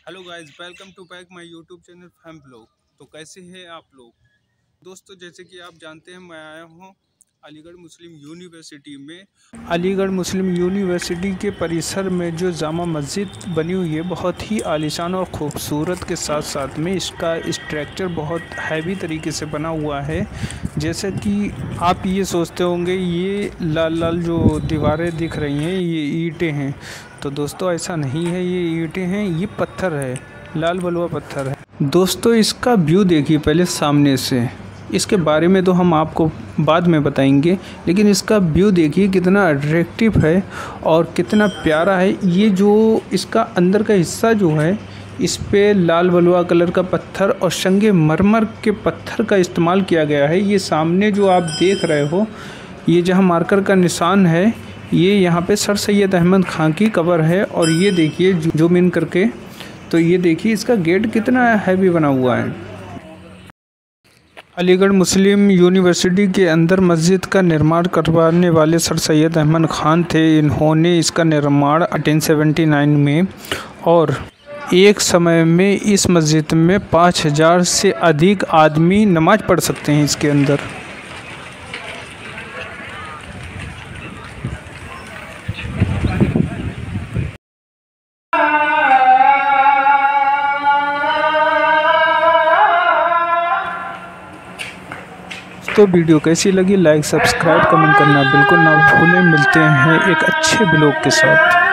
Hello guys, welcome to back my YouTube channel fam blog. तो कैसे हैं आप लोग? दोस्तों, जैसे कि आप जानते हैं, मैं आया हूँ अलीगढ़ मुस्लिम यूनिवर्सिटी में। अलीगढ़ मुस्लिम यूनिवर्सिटी के परिसर में जो जामा मस्जिद बनी हुई है, बहुत ही आलिशान और ख़ूबसूरत के साथ साथ में इसका स्ट्रक्चर बहुत हैवी तरीके से बना हुआ है। जैसे कि आप ये सोचते होंगे, ये लाल लाल जो दीवारें दिख रही हैं, ये ईंटें हैं। तो दोस्तों, ऐसा नहीं है, ये ईंटें हैं, ये पत्थर है, लाल बलुआ पत्थर है। दोस्तों, इसका व्यू देखिए पहले सामने से। इसके बारे में तो हम आपको बाद में बताएँगे, लेकिन इसका व्यू देखिए कितना अट्रैक्टिव है और कितना प्यारा है। ये जो इसका अंदर का हिस्सा जो है, इस पे लाल बलुआ कलर का पत्थर और संगे मरमर के पत्थर का इस्तेमाल किया गया है। ये सामने जो आप देख रहे हो, ये जहाँ मार्कर का निशान है, ये यहाँ पे सर सैद अहमद खां की कबर है और ये देखिए जो मिन करके तो ये देखिए इसका गेट कितना हैवी बना हुआ है। अलीगढ़ मुस्लिम यूनिवर्सिटी के अंदर मस्जिद का निर्माण करवाने वाले सर सैयद अहमद ख़ान थे। इन्होंने इसका निर्माण 1879 में और एक समय में इस मस्जिद में 5000 से अधिक आदमी नमाज़ पढ़ सकते हैं इसके अंदर। तो वीडियो कैसी लगी? लाइक सब्सक्राइब कमेंट करना बिल्कुल ना भूलें। मिलते हैं एक अच्छे ब्लॉग के साथ।